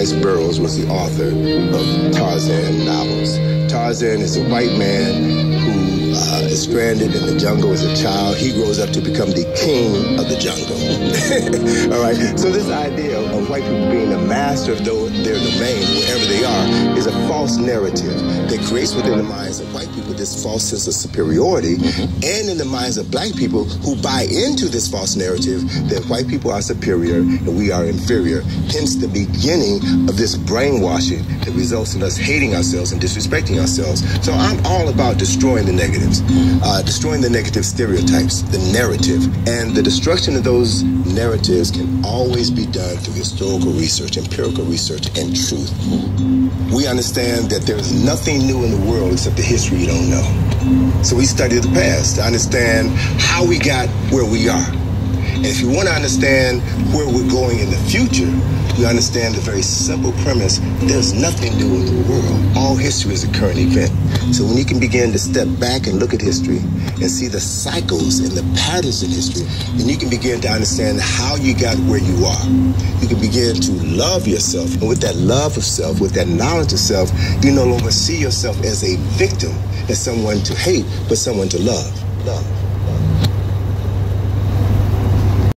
Burroughs was the author of Tarzan novels. Tarzan is a white man uh, is stranded in the jungle as a child. He grows up to become the king of the jungle. All right. So this idea of white people being the master of their domain, wherever they are, is a false narrative that creates within the minds of white people this false sense of superiority, and in the minds of black people who buy into this false narrative that white people are superior and we are inferior. Hence the beginning of this brainwashing that results in us hating ourselves and disrespecting ourselves. So I'm all about destroying the negatives, uh, destroying the negative stereotypes, the narrative, and the destruction of those narratives can always be done through historical research, empirical research, and truth. We understand that there is nothing new in the world except the history you don't know. So we study the past to understand how we got where we are. And if you want to understand where we're going in the future, you understand the very simple premise there's nothing new in the world. All history is a current event. So when you can begin to step back and look at history and see the cycles and the patterns in history, then you can begin to understand how you got where you are. You can begin to love yourself. And with that love of self, with that knowledge of self, you no longer see yourself as a victim, as someone to hate, but someone to love. Love.